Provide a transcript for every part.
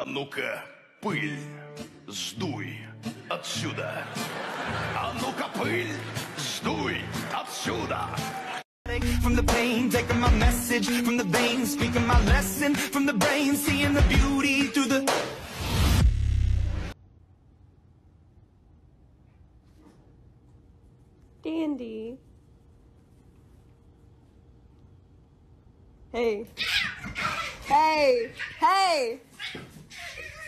А ну-ка, пыль, сдуй отсюда. А ну-ка, пыль, сдуй отсюда. From the pain, taking my message from the veins, speaking my lesson from the brain, seeing the beauty through the. Dandy. Hey. Hey! Hey!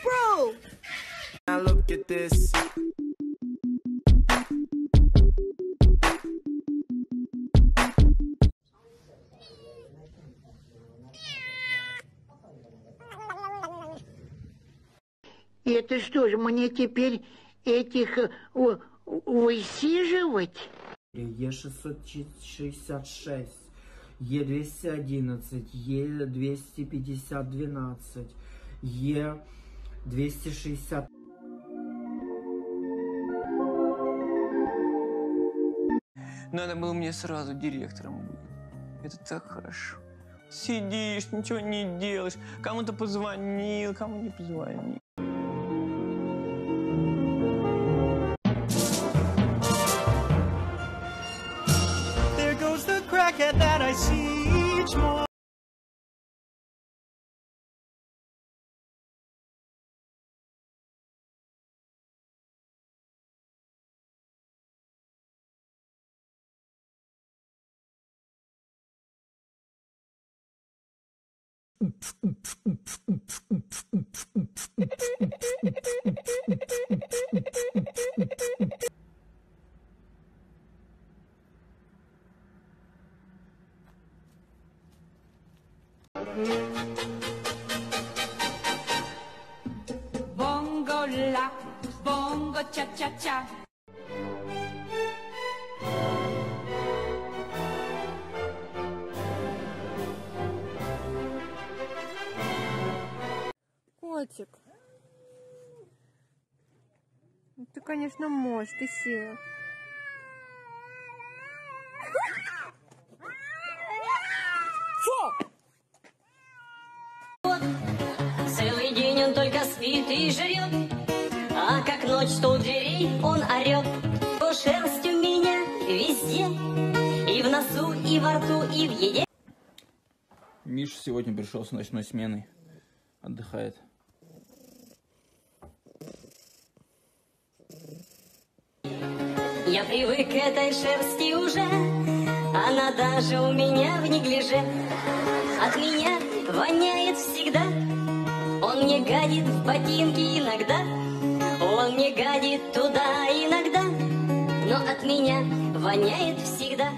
Bro! Now look at this. Это что же, мне теперь этих э, высиживать? Е666, Е211, Е250-12, Е260. Надо было мне сразу директором быть. Это так хорошо. Сидишь, ничего не делаешь. Кому-то позвонил, кому не позвонил. There goes the crackhead that I see each morning. Bongo la, bongo cha cha cha. Котик. Ну, Ты, конечно, можешь, ты сила. Целый день он только спит и жрет, А как ночь, то у дверей он орет. Его шерсть у меня везде, И в носу, и во рту, и в еде. Миша сегодня пришел с ночной сменой. Отдыхает. Я привык к этой шерсти уже, Она даже у меня в неглиже. От меня воняет всегда, Он мне гадит в ботинки иногда, Он мне гадит туда иногда, Но от меня воняет всегда.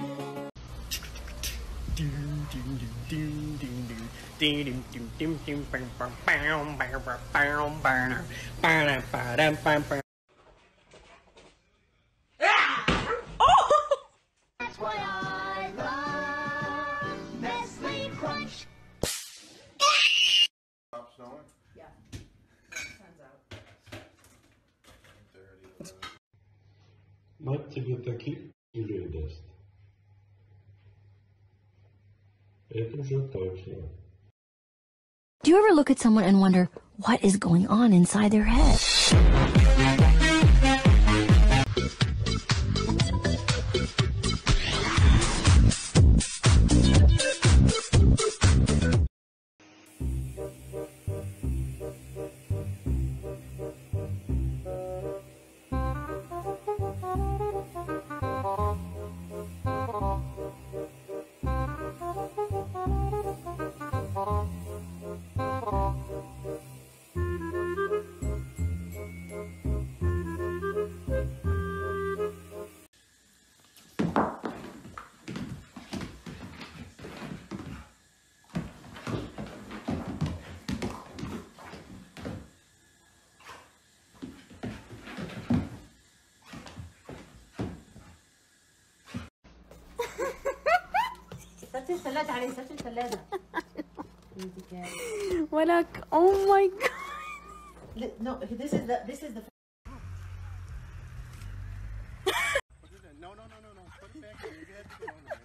Мать тебе таких пулей даст. Это уже точно. Do you ever look at someone and wonder what is going on inside their head? ستي الثلاجة عليه ستي الثلاجة ولك oh my god No, this is the this is the No, no, no, no, no. Put it back there. You have to go on there.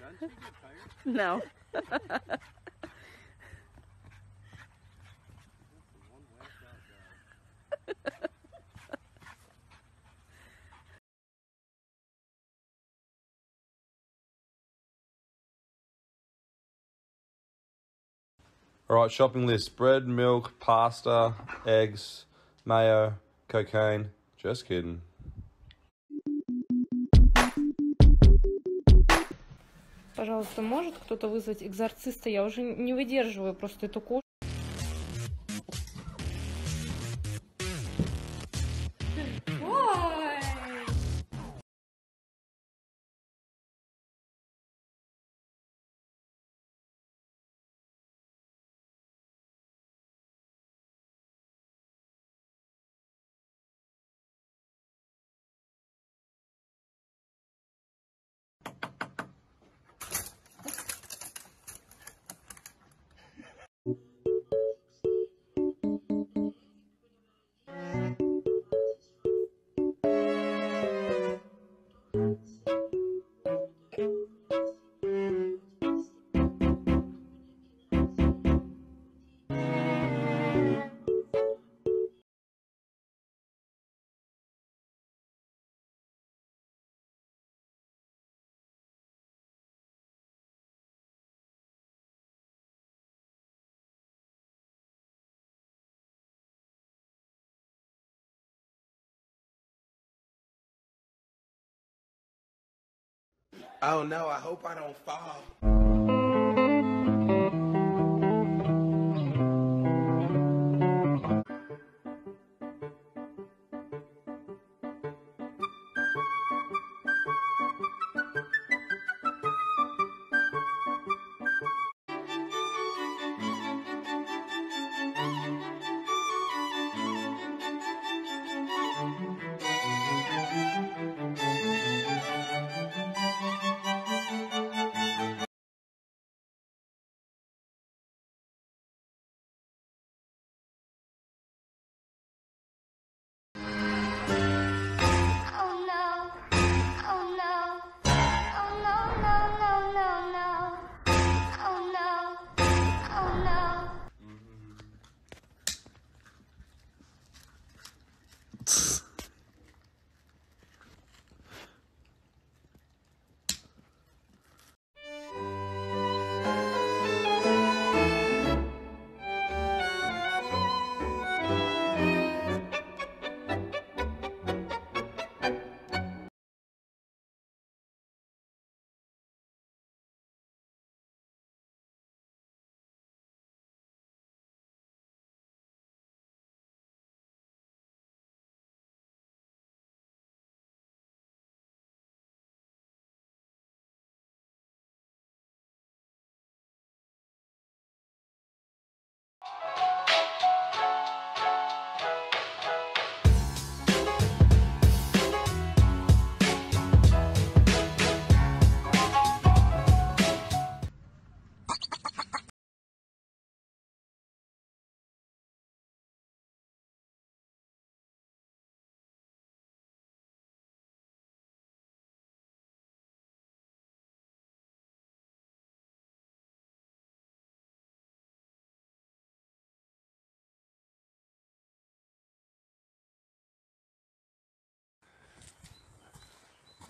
Doesn't she get tired? No. Right, shopping list: bread, milk, pasta, eggs, mayo, cocaine. Just kidding. Пожалуйста, может кто-то вызвать экзорциста? Я уже не выдерживаю просто эту кошку. Oh no, I hope I don't fall.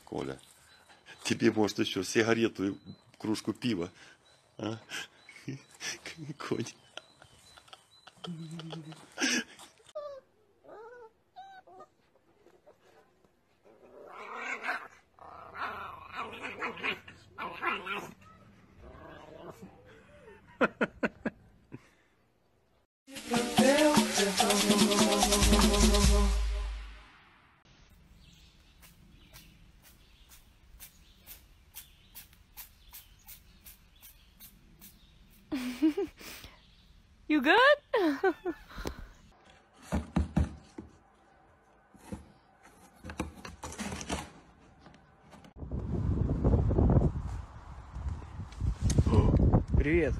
Коля, тебе, может, еще сигарету и кружку пива, а? Конь. You Привет.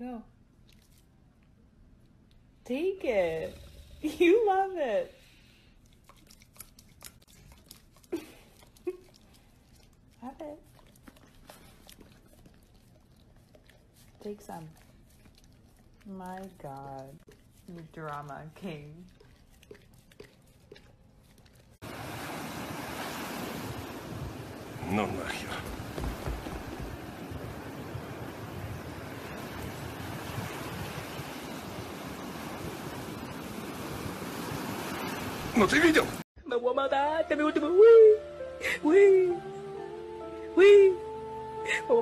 you go. Take it. You love it. Have it. Take some. My God. Drama king. Non, here. Ну ты видел? Что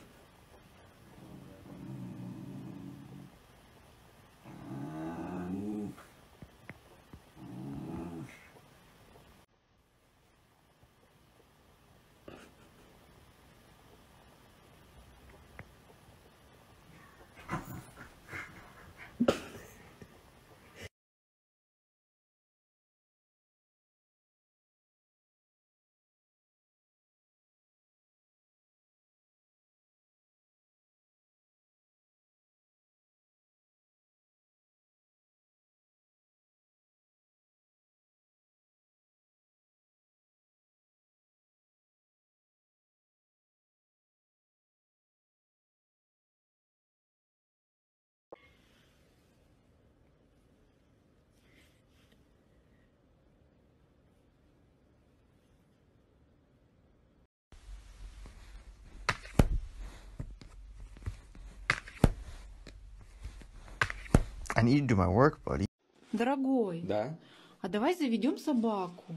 I need to do my work, buddy. Дорогой, Да? а давай заведем собаку.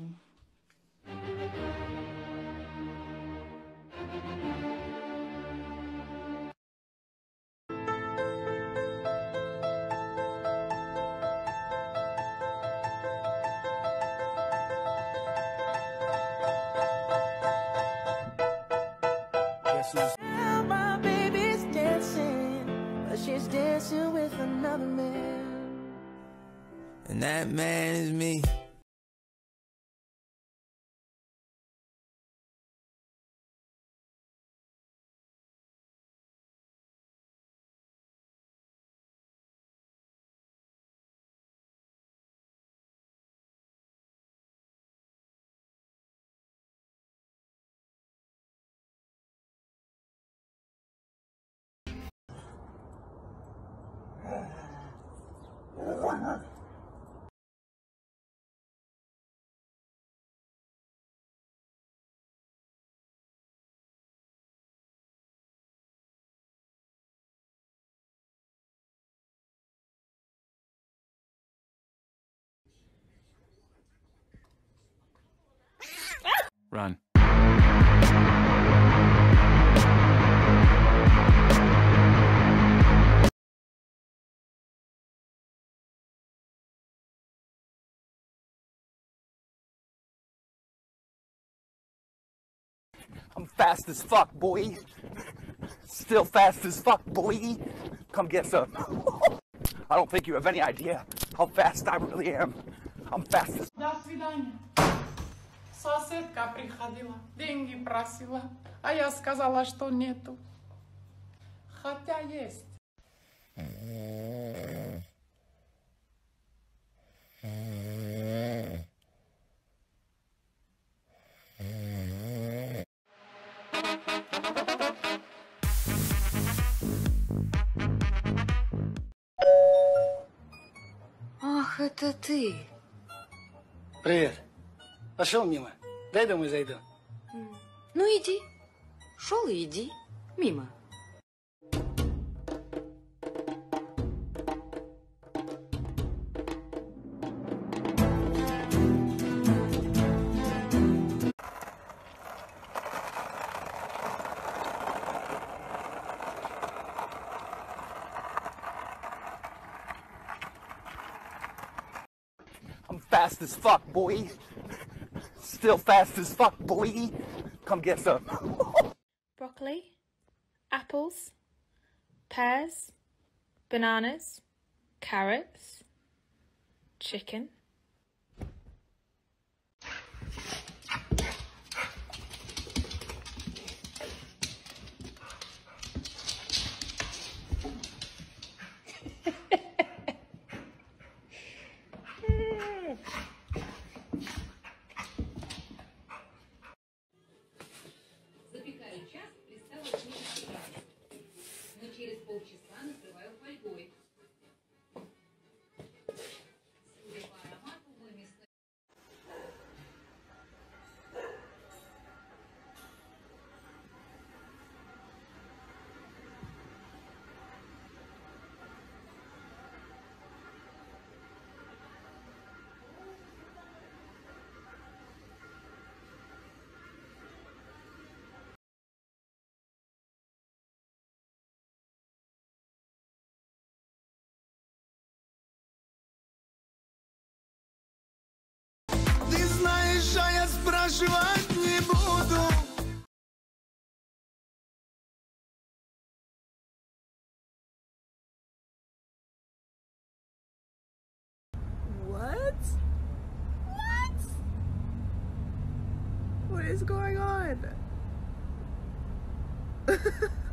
Run. I'm fast as fuck, boy. Still fast as fuck, boy. Come get some. I don't think you have any idea how fast I really am. I'm fast as До свидания. Соседка приходила, деньги просила, а я сказала, что нету. Хотя есть. Это ты? Привет. Пошел мимо. Дай домой зайду. Ну иди. Шел и иди. Мимо. I'm fast as fuck, boy. Still fast as fuck, boy. Come get some. Broccoli, apples, pears, bananas, carrots, chicken. я спрашивать не буду. What? What? What is going on?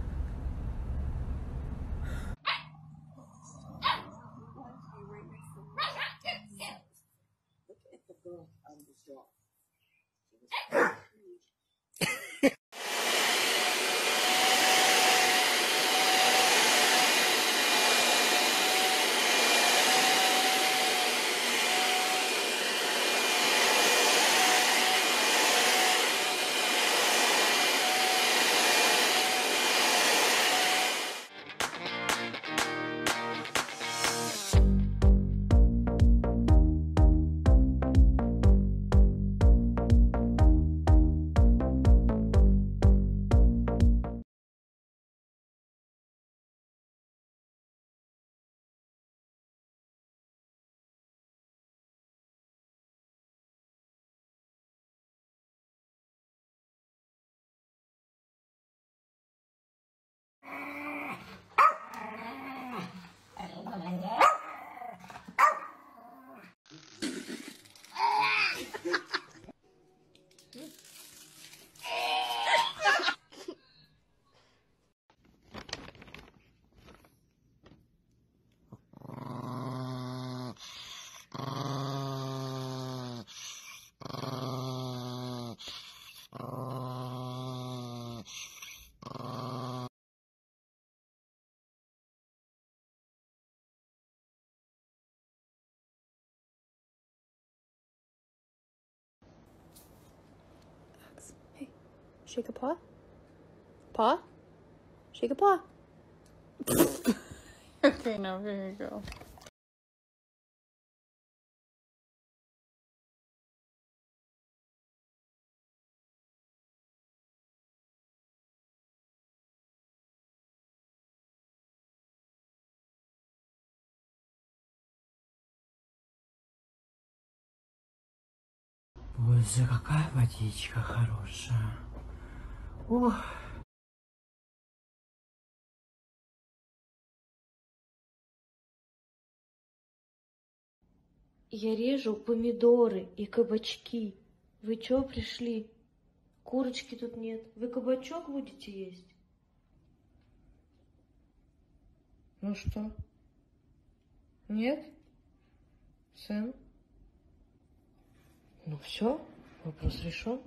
shake a paw. Paw? Shake a paw. Okay, now here you go. Боже, какая водичка хорошая. Я режу помидоры и кабачки. Вы чё пришли? Курочки тут нет. Вы кабачок будете есть? Ну что? Нет? Сын? Ну все, вопрос решен.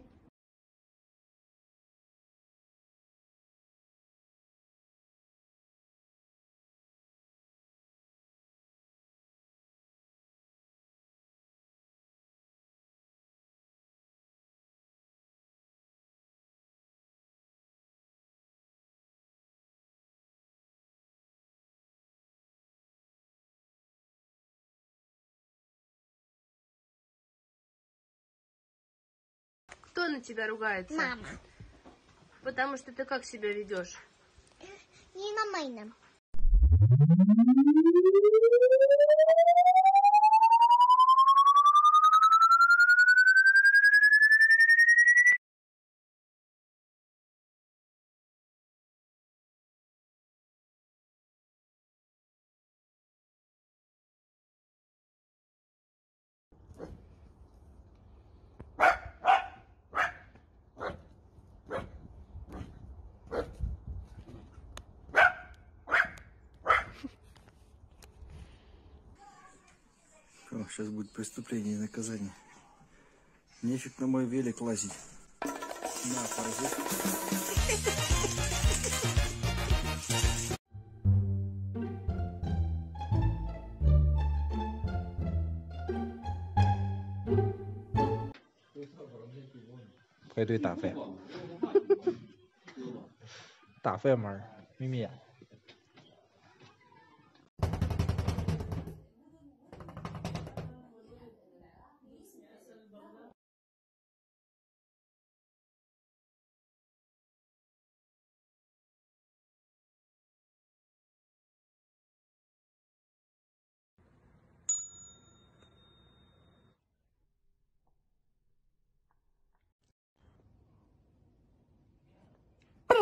Кто на тебя ругается? Мама. Потому что ты как себя ведешь? Не нормально. сейчас будет преступление и наказание. Нефиг на мой велик лазить. На, паразит.配对打飞，打飞门儿，眯眯眼。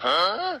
嗯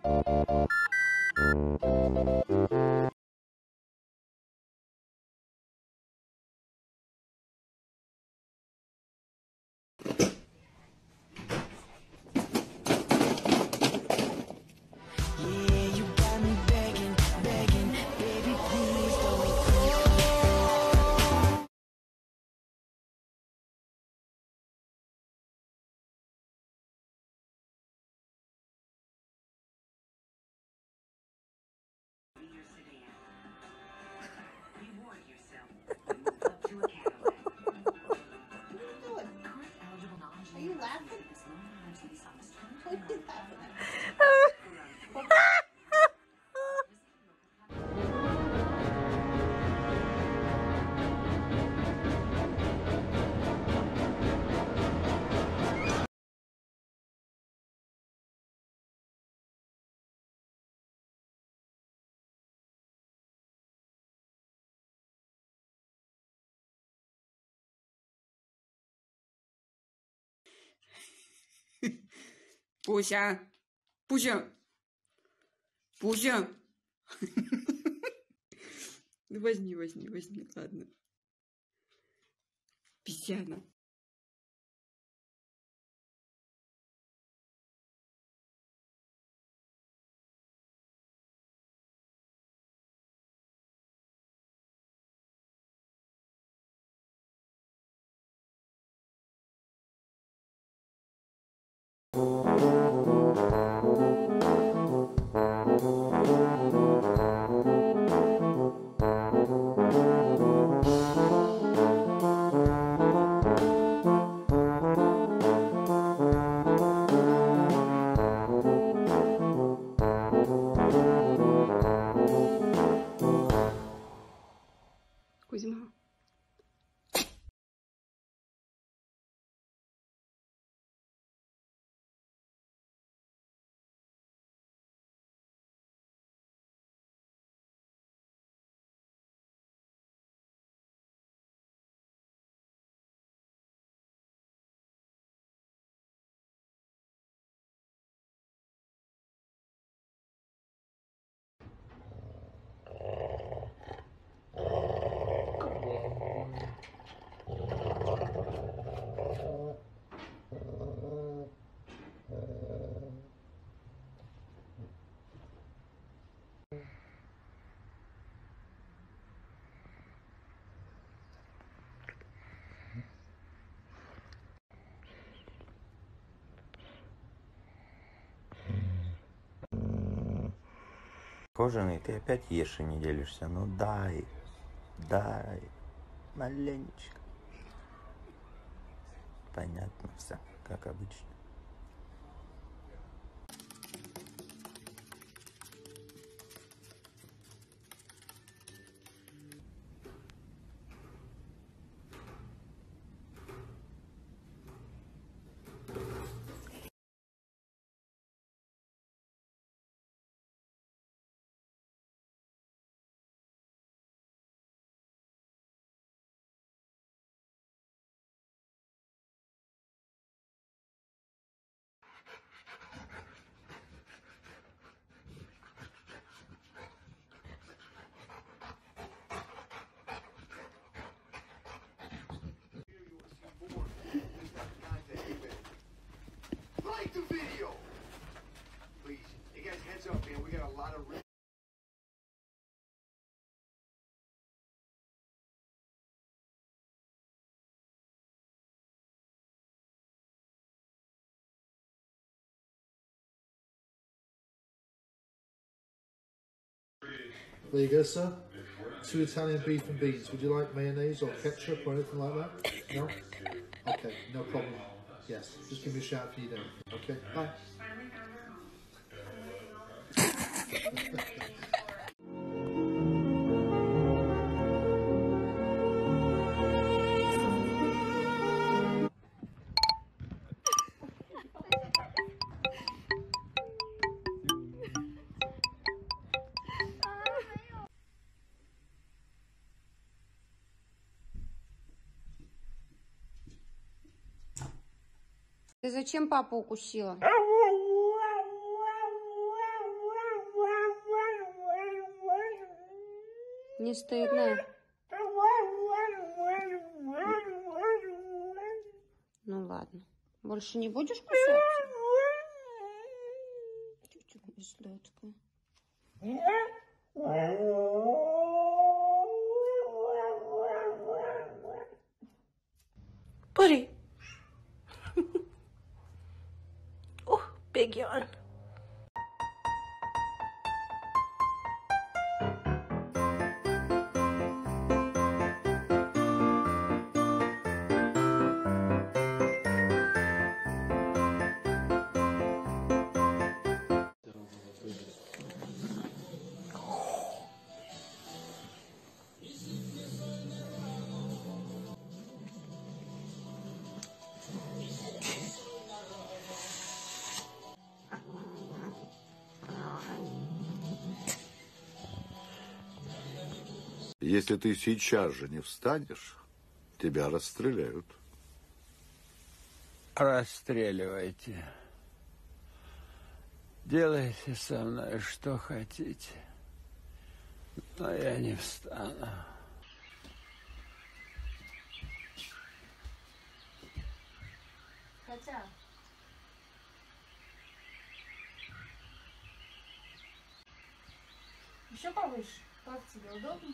不行，不行，不行。Ну возьми, возьми, возьми, ладно. Песяна. Кожаный, ты опять ешь и не делишься. Ну дай, дай, маленечко. Понятно все, как обычно. There you go, sir. Two Italian beef and beans. Would you like mayonnaise or ketchup or anything like that? No? Okay, no problem. Yes, just give me a shout if you anything. Okay, bye. Зачем папу укусила? Не стыдно? Ну ладно. Больше не будешь кусаться? Чуть-чуть. Big yawn. Если ты сейчас же не встанешь, тебя расстреляют. Расстреливайте. Делайте со мной что хотите. Но я не встану. Хотя... Еще повыше. Как тебе удобно?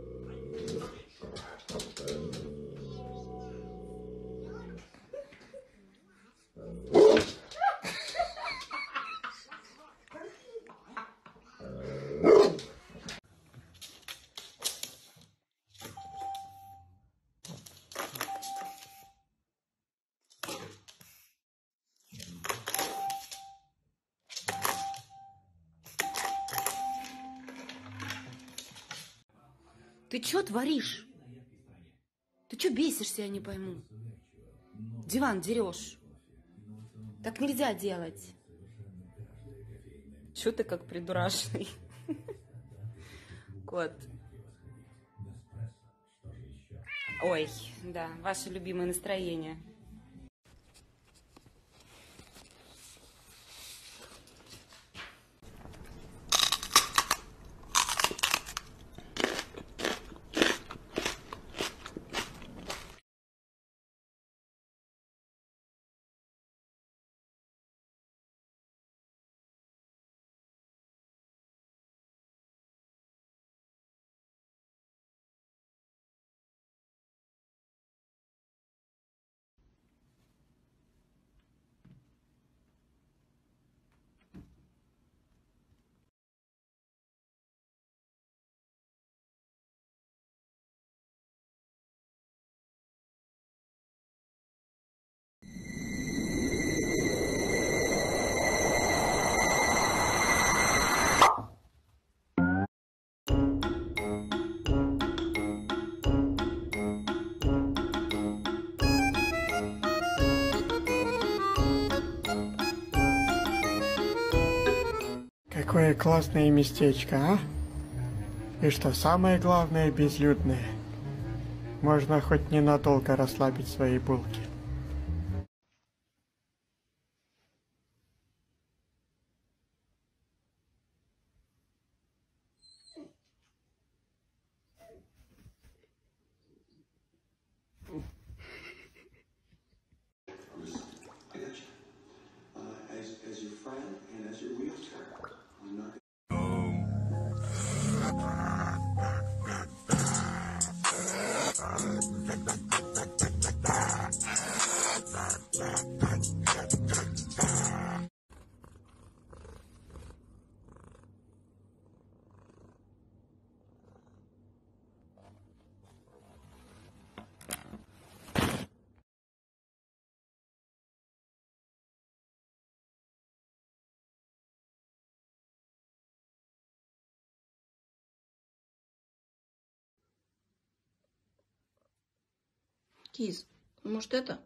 Ты чё творишь? Ты чё бесишься, я не пойму. Диван дерешь. Так нельзя делать. Чё ты как придурашный? Кот. Ой, да, ваше любимое настроение. Какое классное местечко, а? И что самое главное, безлюдное. Можно хоть ненадолго расслабить свои булки. Киз, может это?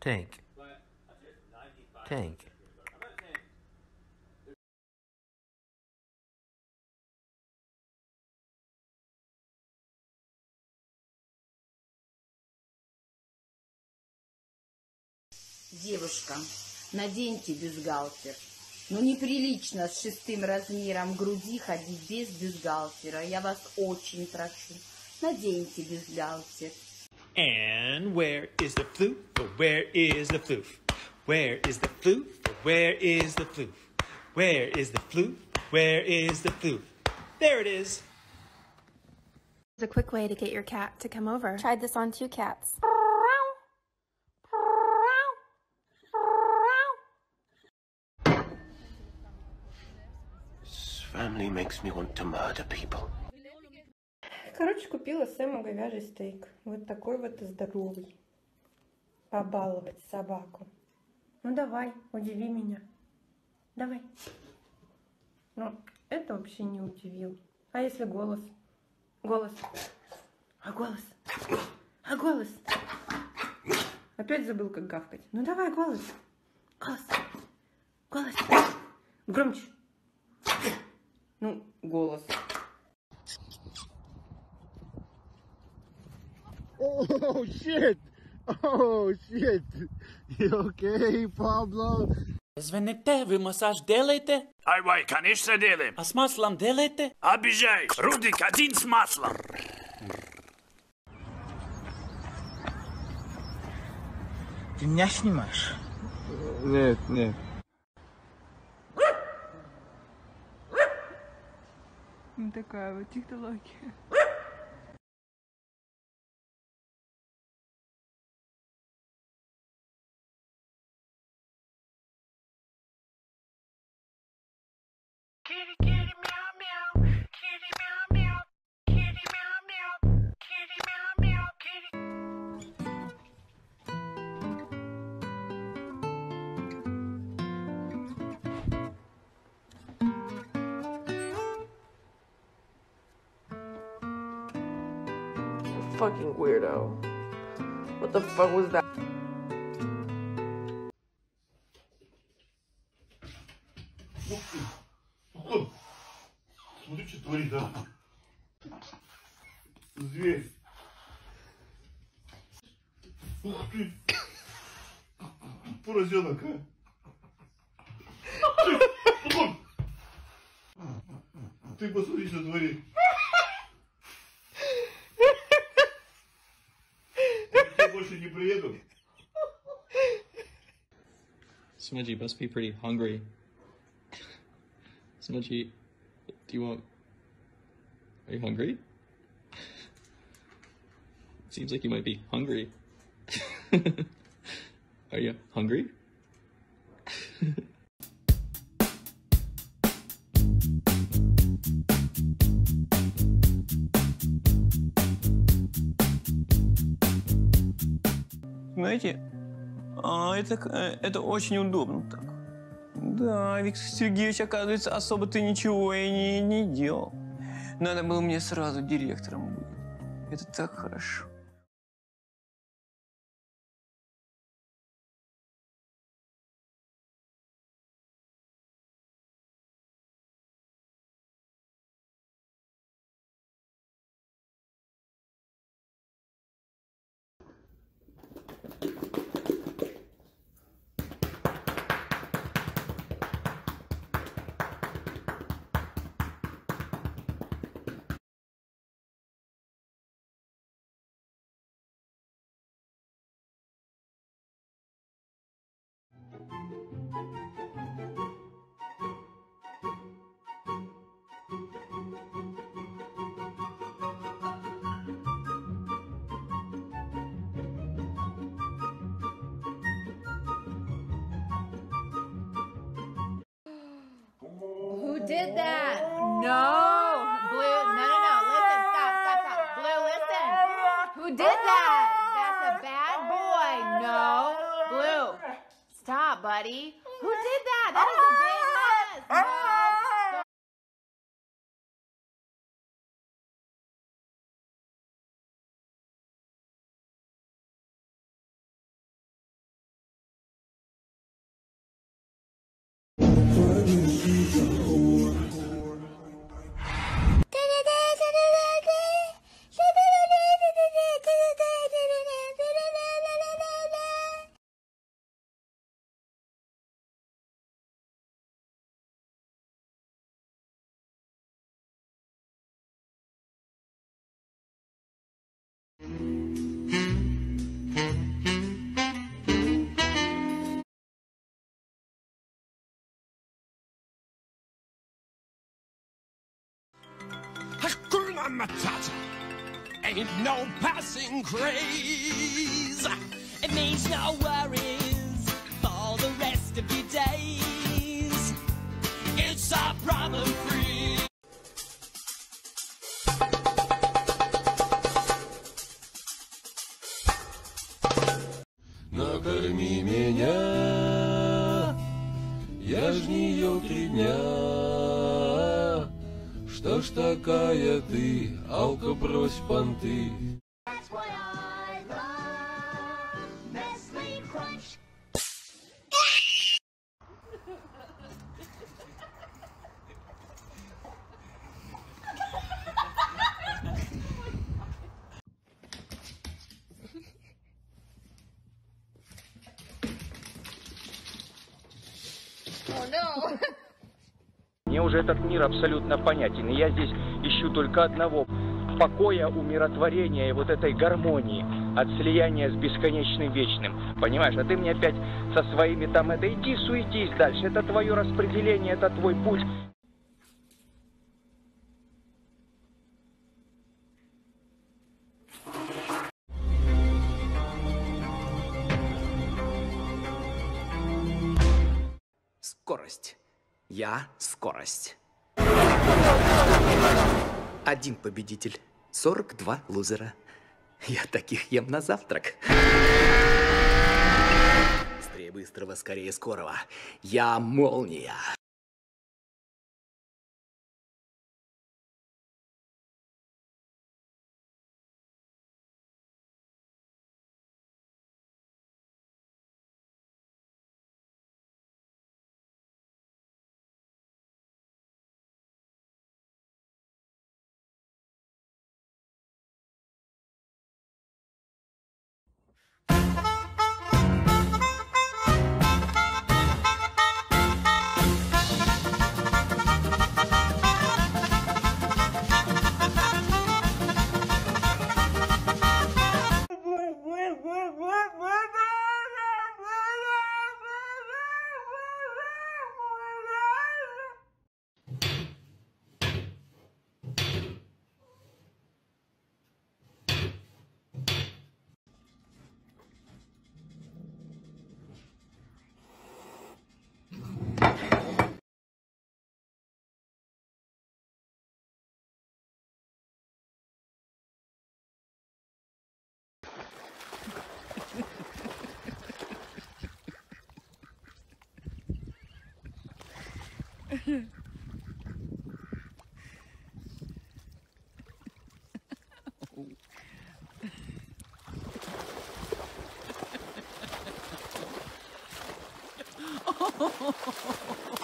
Tank. Tank. Девушка, наденьте бюстгальтер. Ну, неприлично с шестым размером груди ходить без бюстгальтера. Я вас очень прошу. Наденьте бюстгальтер. And where is the floof? Or where is the floof? Where is the floof? Or where is the floof? Where is the floof? Where is the floof? There it is. It's a quick way to get your cat to come over. Tried this on two cats. This family makes me want to murder people. Короче, купила Сэму говяжий стейк. Вот такой вот здоровый. Побаловать собаку. Ну давай, удиви меня. Давай. Ну, это вообще не удивил. А если голос? Голос. А голос? А голос? Опять забыл, как гавкать. Ну давай, голос. Голос. Голос. Громче. Ну, голос. Oh shit! Oh shit! You okay, Pablo? Извините, вы массаж делаете? Ай-вай, конечно делаем. А с маслом делаете? Обижаешь. Рудик, один с маслом. Ты меня снимаешь? Нет, нет. Такая вот технология. Fucking weirdo. What the fuck was that? Smidgey must be pretty hungry. Smidgey, do you want... Are you hungry? Seems like you might be hungry. Are you hungry? Smidgey. А, это, э, это очень удобно так. Да, Виктор Сергеевич, оказывается, особо ты ничего и не, не делал. Надо было мне сразу директором быть. Это так хорошо. Did that? No. Blue, no, no, no. Listen, stop, stop, stop. Blue, listen. Who did that? That's a bad boy. No. Blue, stop, buddy. Who did that? That is Matata ain't no passing craze. It means no worries for the rest of your days. Такая ты, алка брось понты. Уже этот мир абсолютно понятен, и я здесь ищу только одного – покоя, умиротворения и вот этой гармонии от слияния с бесконечным вечным. Понимаешь, а ты мне опять со своими там это иди суетись дальше, это твое распределение, это твой путь. Скорость. Я скорость. Один победитель, 42 лузера. Я таких ем на завтрак. Быстрее быстрого, скорее скорого. Я молния. oh.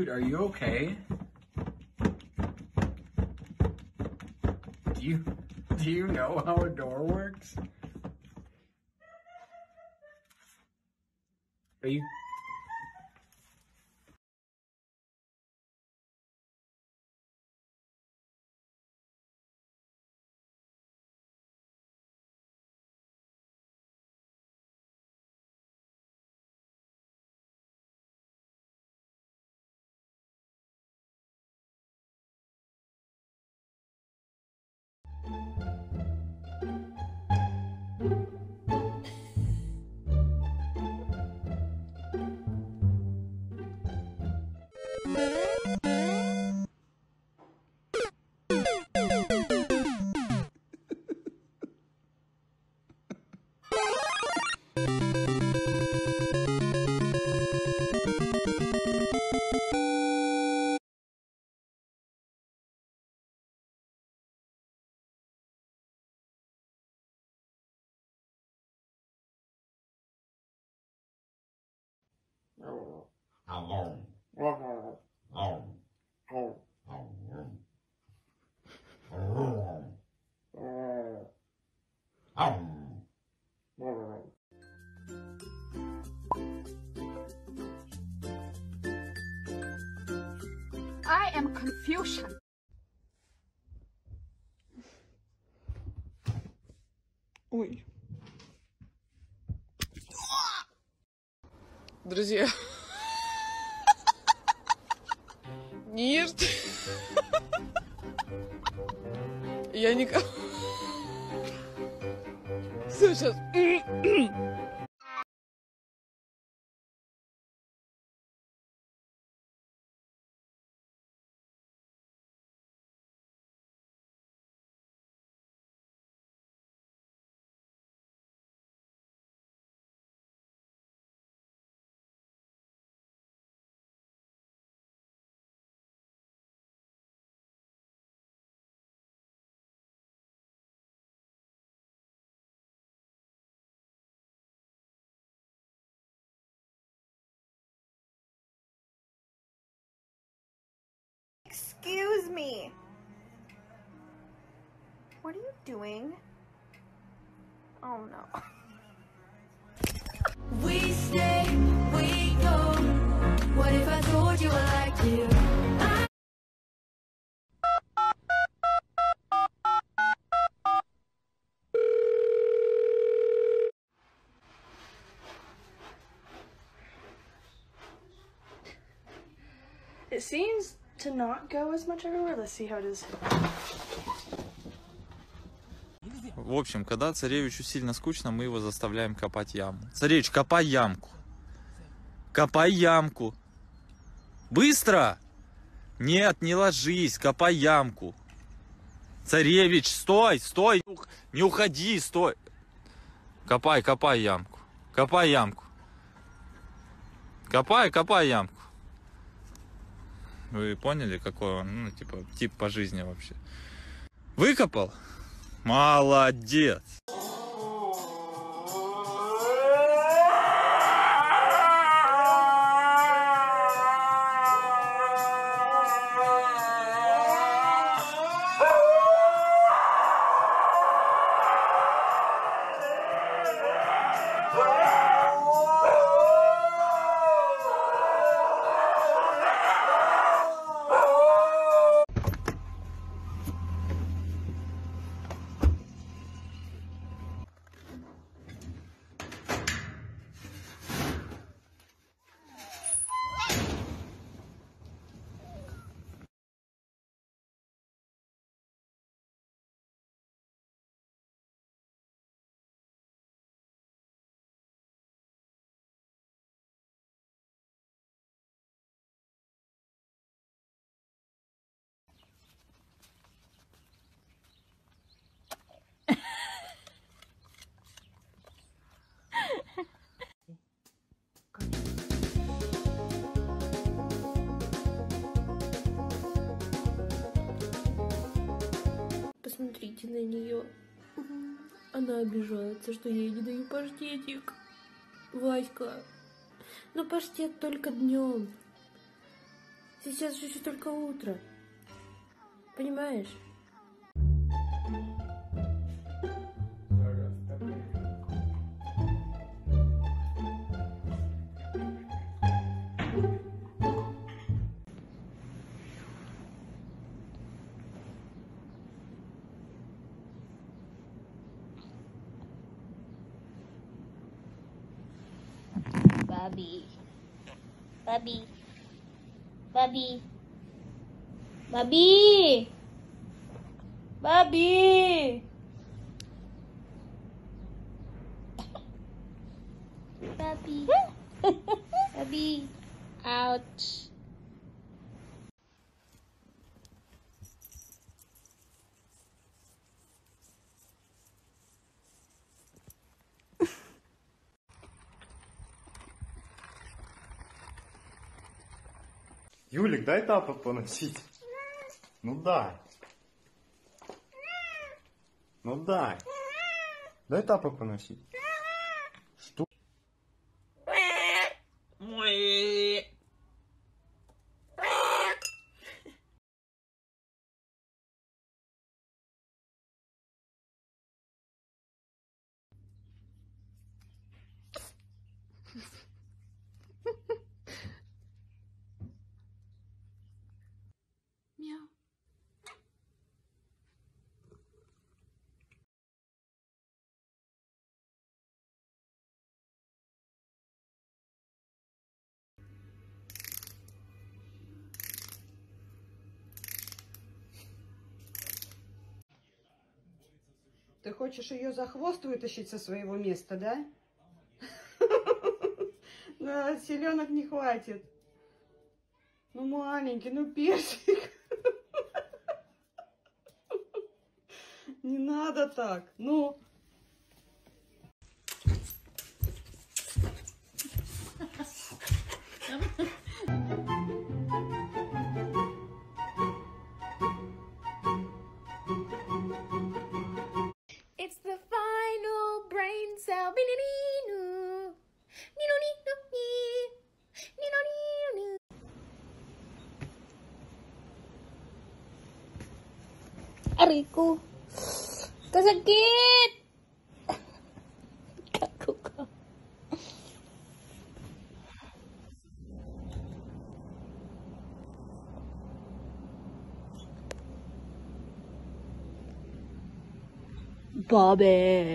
Dude, are you okay? Do you do you know how a door works? Are you Друзья. Нет. Я никого... Все, Excuse me. What are you doing? Oh no. We stay, we go. What if I told you I liked you? Not go as much everywhere. Let's see how it is. В общем, когда царевичу сильно скучно, мы его заставляем копать яму. Царевич, копай ямку. Копай ямку. Быстро! Нет, не ложись, копай ямку. Царевич, стой, стой, не уходи, стой. Копай, копай ямку. Копай ямку. Копай, копай ямку. Вы поняли, какой он, ну, типа, тип по жизни вообще? Выкопал? Молодец. Посмотрите на нее. Она обижается, что я ей не даю паштетик. Васька, но паштет только днем. Сейчас же еще только утро. Понимаешь? Bobby. Bobby. Bobby. Bobby. Bobby. Ouch. Юлик, дай тапок поносить. Ну дай. Ну дай. Дай тапок поносить. Что? Мяу. Ты хочешь ее за хвост вытащить со своего места, да? Да, селенок не хватит. Ну, маленький, ну, персик. Не надо так. Ну. Kasakit! Kago ka. Bobby.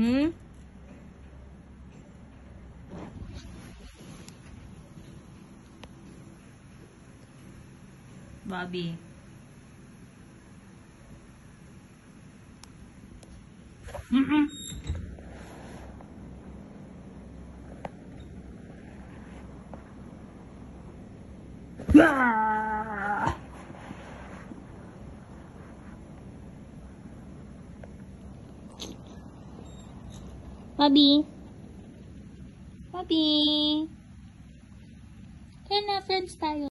Hmm? Bobby. Mm-mm. Bobby. Bobby. Kaya na, friends tayo.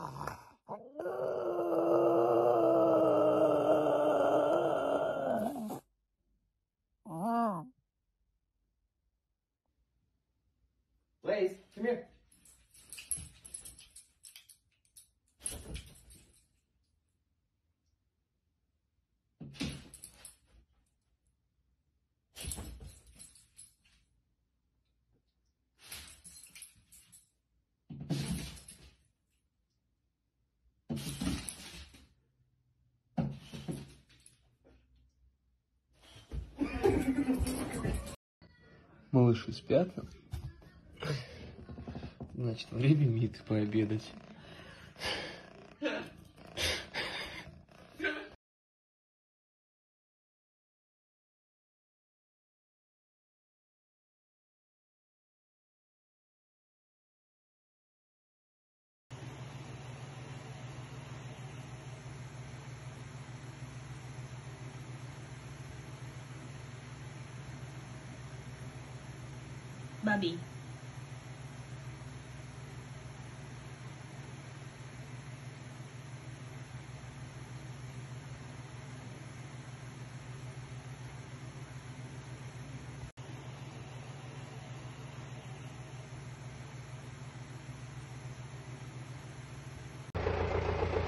哈 Малыши спят? Значит, время мид пообедать. Babi.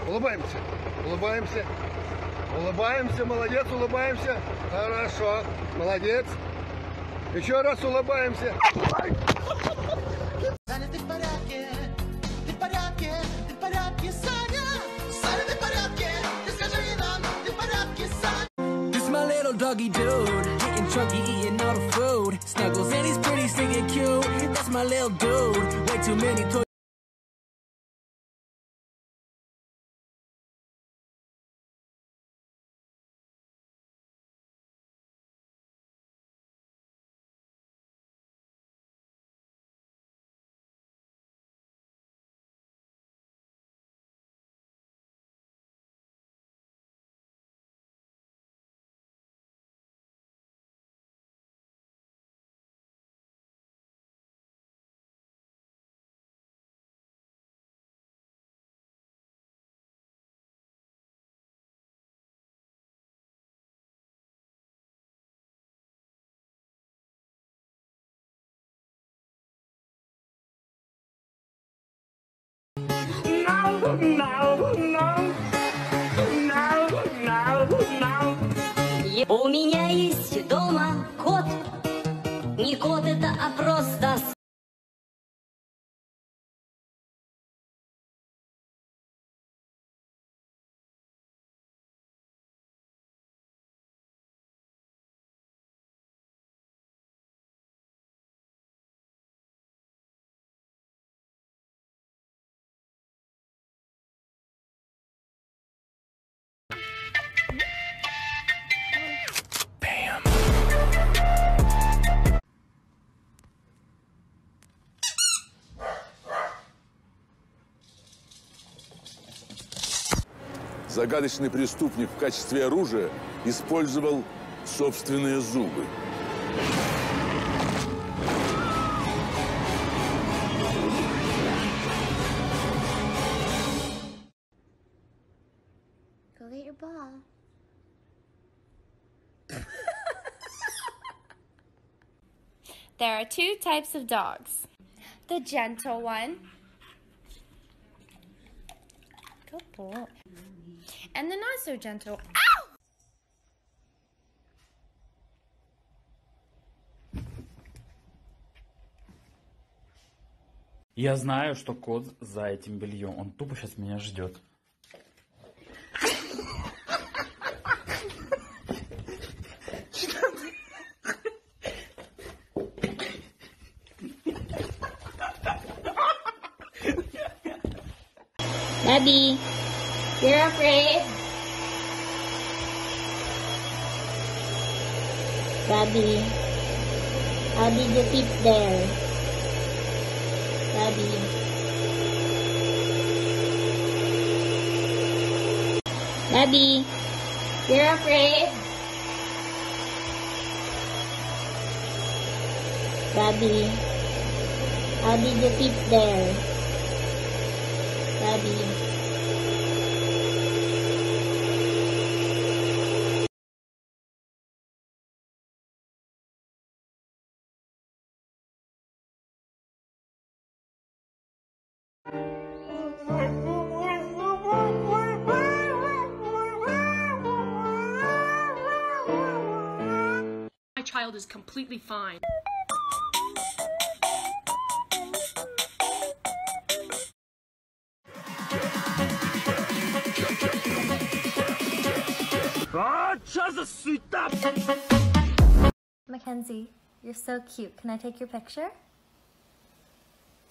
Улыбаемся, улыбаемся, улыбаемся, молодец, улыбаемся. Хорошо, молодец. Еще раз улыбаемся. Саня, ты в порядке? Ты в порядке? Ты в порядке, Саня? Саня, ты в порядке? Ты скажи нам, ты в порядке, Саня? This my little doggy dude, getting chunky, eating all the food. Snuggles and he's pretty, singing cute. That's my little dude. Way too many toys. No, no, Загадочный преступник в качестве оружия использовал собственные зубы. Go get your ball. There are two types of dogs the gentle one. Good boy. And the not so gentle. Ow! Я знаю, что кот за этим бельем. Он тупо сейчас меня ждет. Bubby, you're afraid. Bubby, how did you fit there? Bubby. Bubby, you're afraid. Bubby, how did you fit there? Bubby. completely fine. Mackenzie, you're so cute. Can I take your picture?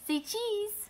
Say cheese!